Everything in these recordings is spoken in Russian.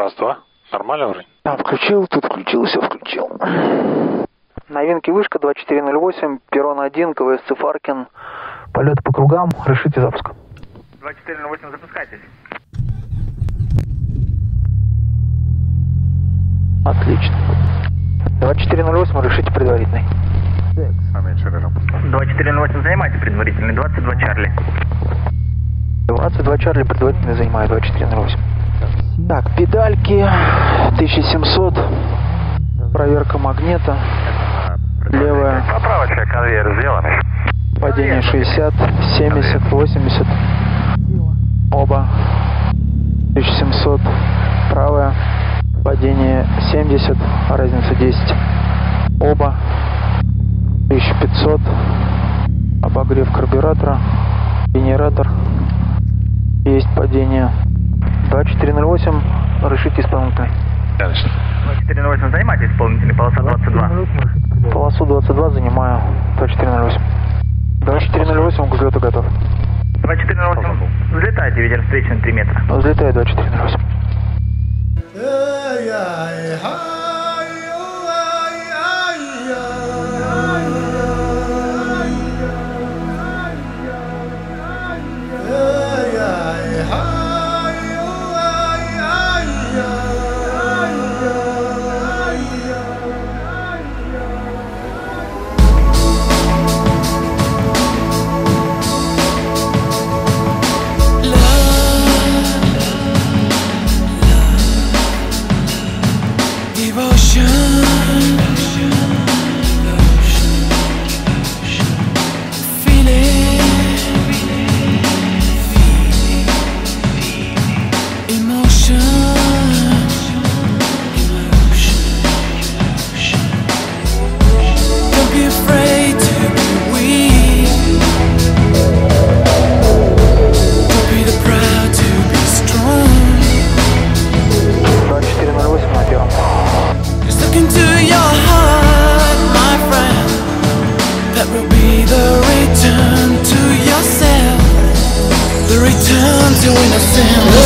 Раз, два. Нормально уровень? Да, включил, тут включил, все включил. Новинки вышка 2408, перрон 1, КВС Цифаркин. Полет по кругам, решите запуск. 2408, запускайтесь. Отлично. 2408, решите предварительный. Поменьше режим. 2408, занимайте предварительный. 22 Чарли. 22 Чарли предварительно занимаю 2408. Так, педальки 1700. Проверка магнита. Левая. Поправочка конвейер сделаны. Падение 60, 70, 80. Оба. 1700. Правая. Падение 70, разница 10. Оба. 1500. Обогрев карбюратора. Генератор. Есть падение. 2408. Решите исполнительный. Дальше. 2408, занимайте исполнительный. Полоса 22. Полосу 22 занимаю. 2408. 2408 к взлету готов. 2408, взлетайте, ветер встречный 3 метра. Взлетаю 2408. dancing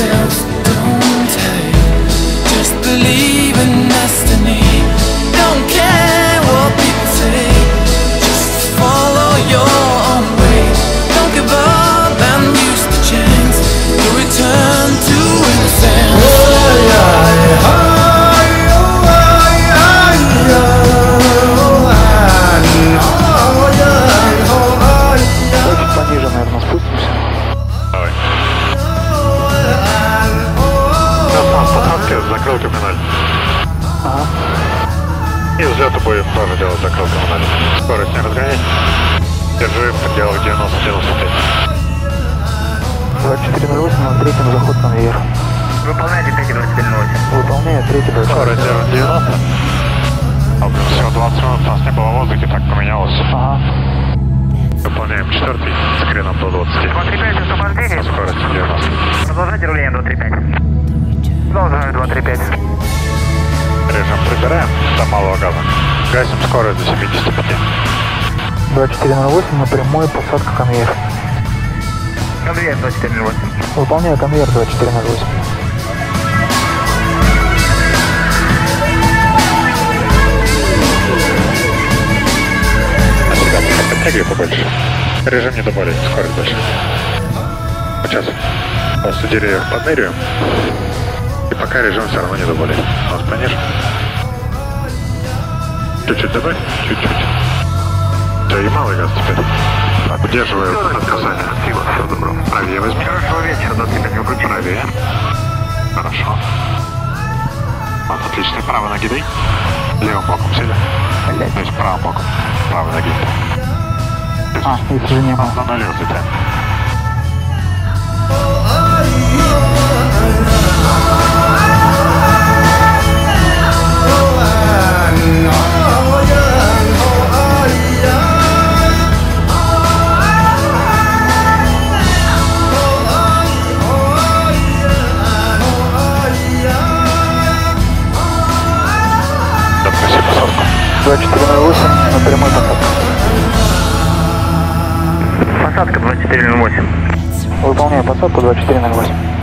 ourselves. Закрыл каминаль. Ага. И взлету будем тоже делать закрыл каминаль. Скорость не разгонять. Держи в пределах 90-95. 2408 на третьем заход конвейер. Выполняйте 5208. Выполняю третий Скорость большой. 90. А, блин, всего 20 минут у нас не было в воздухе, так поменялось. Ага. Выполняем четвертый с креном до 20. 235 освобождение. Со скоростью 90. Продолжайте руление 235. Гасим скорость до 75. 2408 на прямой посадка конвейер. Конвейер 2408. Выполняю конвейер 2408. На себя пока подтягивай побольше. Режим не добавить, скорость больше. Сейчас после деревьев подныриваем. И пока режим все равно не добавить. Нас понижен. Чуть-чуть добавь, чуть-чуть. Да и малый газ теперь. Удерживаю от касания. Спасибо, всего доброго. Правее возьми. Хорошего вечера, до тебя не вручу. Правее. Хорошо. Вот, отлично. Правой ноги дай. Левым боком сели. То есть правым боком. Правой ноги. А, это же не было. На налево взлетаем. Oh, I'm not. 2408. Выполняю посадку 2408.